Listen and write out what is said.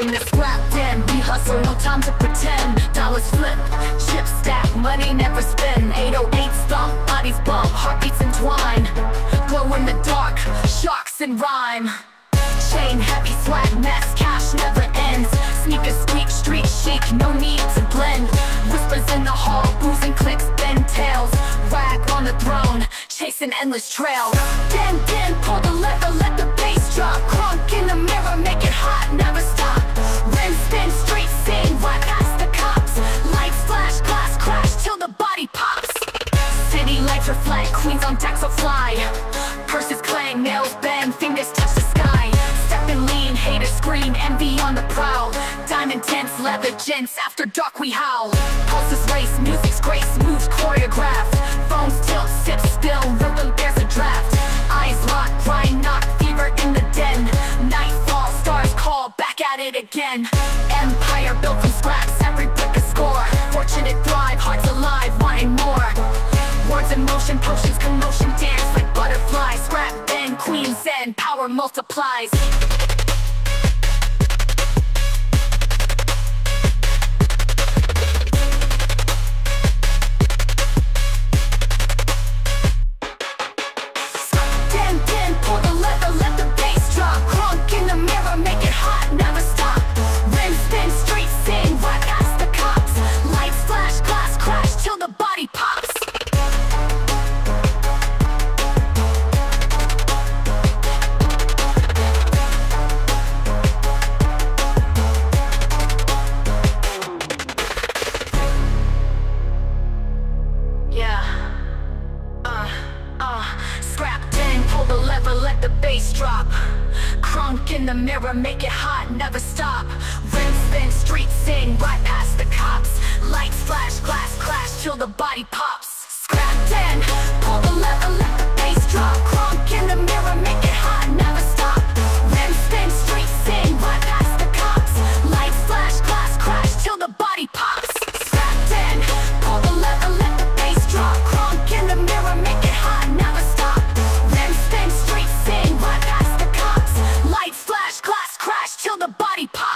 in the scrap den. We hustle, no time to pretend. Dollars flip, chips stack, money never spend 808 stomp, bodies bump, heartbeats entwine. Glow in the dark, sharks and rhyme. Chain heavy, swag mess, cash never ends. Sneakers squeak, street chic, no need to blend. Whispers in the hall, booze and clicks, bend tails. Rag on the throne, chasing endless trails. Then, then, pull the lever, let the bass drop. Crunk in the mirror, make it hot, never fly. Purses clang, nails bend, fingers touch the sky. Stepping lean, haters scream, envy on the prowl. Diamond tints, leather gents, after dark we howl. Pulses race, music's grace, moves choreographed. Phones tilt, sip, spill, rhythm there's a draft. Eyes locked, grind knock, fever in the den. Nightfall, stars call, back at it again. Empire built from scraps, every brick a score. Fortunate thrive, hearts alive, wanting more queen, power multiplies uh, scrap in, pull the lever, let the bass drop. Crunk in the mirror, make it hot, never stop. Rim spin, streets sing, right past the cops. Lights flash, glass clash, till the body pops. the body pop.